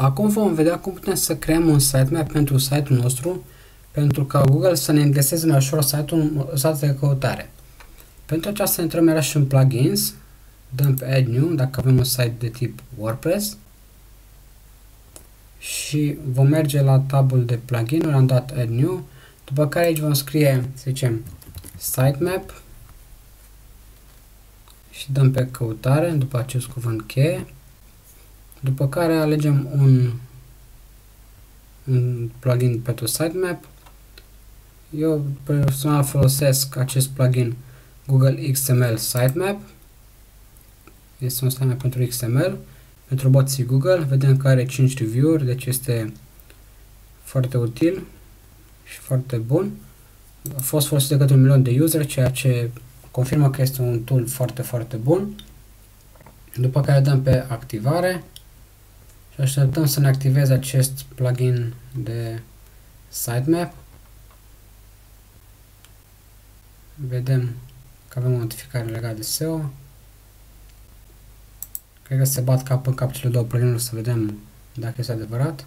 Acum vom vedea cum putem să creăm un sitemap pentru site-ul nostru pentru ca Google să ne găseze mai ușor site-ul site de căutare. Pentru aceasta intrăm iarăși în plugins, dăm pe add new dacă avem un site de tip WordPress și vom merge la tabul de plugin-uri, am dat add new, după care aici vom scrie, să zicem, sitemap și dăm pe căutare după acest cuvânt cheie după care alegem un, un plugin pentru sitemap. Eu personal folosesc acest plugin Google XML Sitemap. Este un sitemap pentru XML, pentru boții Google. Vedem că are 5 review-uri, deci este foarte util și foarte bun. A fost folosit de către un milion de user, ceea ce confirmă că este un tool foarte, foarte bun. După care dăm pe activare și așteptăm să ne activeze acest plugin de sitemap. Vedem că avem o notificare legată de SEO. Cred că se bat cap în cap cele două plugin să vedem dacă este adevărat.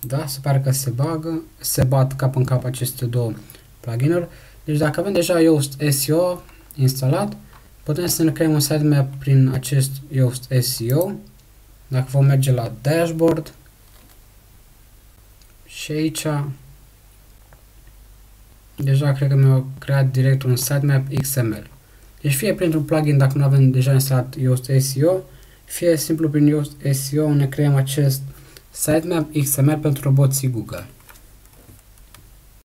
Da, se pare că se bagă, se bat cap în cap aceste două plugin-uri. Deci dacă avem deja Yoast SEO instalat, putem să ne creăm un sitemap prin acest Yoast SEO. Dacă vom merge la dashboard și aici deja cred că mi-a creat direct un sitemap XML. Deci fie printr-un plugin dacă nu avem deja instalat Yoast SEO, fie simplu prin Yoast SEO ne creăm acest sitemap XML pentru roboții Google.